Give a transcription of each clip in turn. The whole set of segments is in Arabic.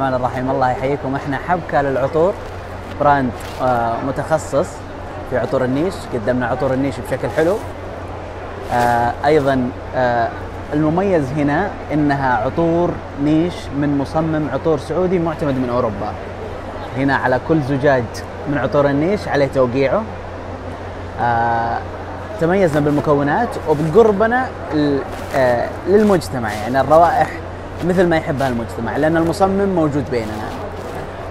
الرحمن الرحيم. الله يحييكم. إحنا حبكة للعطور brand آه، متخصص في عطور ال niche. قدمنا عطور ال niche بشكل حلو. آه، أيضا آه، المميز هنا إنها عطور niche من مصمم عطور سعودي معتمد من أوروبا. هنا على كل زجاج من عطور ال niche عليه توقيعه. تميزنا بالمكونات وبقربنا للمجتمع يعني الروائح مثل ما يحبها المجتمع لأن المصمم موجود بيننا.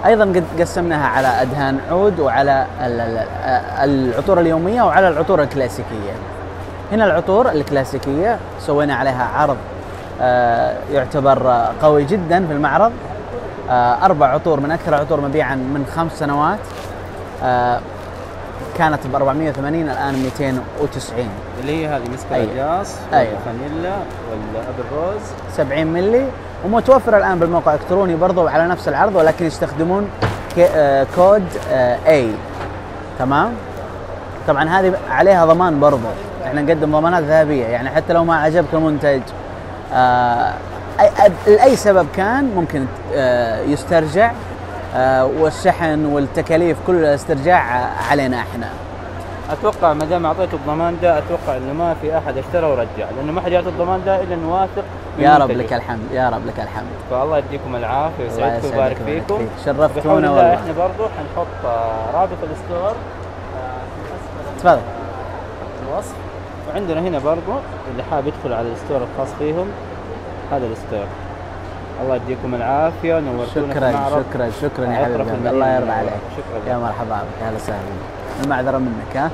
أيضا قد قسمناها على أدهان عود وعلى ال- ال- العطور اليومية وعلى العطور الكلاسيكية. هنا العطور الكلاسيكية سوينا عليها عرض آه، يعتبر قوي جدا في المعرض. آه، أربع عطور من أكثر العطور مبيعا من خمس سنوات. آه، كانت ب 480 الآن 290 اللي هي هذه مسك أيوة. الأجاص أيوة. والفانيلا والأبل روز. 70 ملي ومتوفرة الآن بالموقع الإلكتروني برضو على نفس العرض ولكن يستخدمون آه، كود A. تمام؟ طبعا هذه عليها ضمان برضو. إحنا نقدم ضمانات ذهبية. يعني حتى لو ما عجبك المنتج آه، لأي سبب كان ممكن آه، يسترجع. آه، والشحن والتكاليف كل الاسترجاع آه، علينا إحنا أتوقع ما دام أعطيته الضمان ده أتوقع إنه ما في أحد اشترى ورجع لأنه ما حد يعطي الضمان ده إلا انه واثق يا رب. لك الحمد يا رب لك الحمد فالله يديكم العافية ويسعدكم يسعدك ويبارك فيكم فيك. شرفتونا والله. إحنا برضو حنحط آه، رابط ال store آه، تفضل الوصف وعندنا هنا برضو اللي حاب يدخل على ال store الخاص فيهم هذا ال store الله يديكم العافية نورتونا شكرا شكرا شكرا يا حبيبي. الله يرضى. عليك. شكرا. يا مرحبا بك. أهلا وسهلا. المعذرة منك ها؟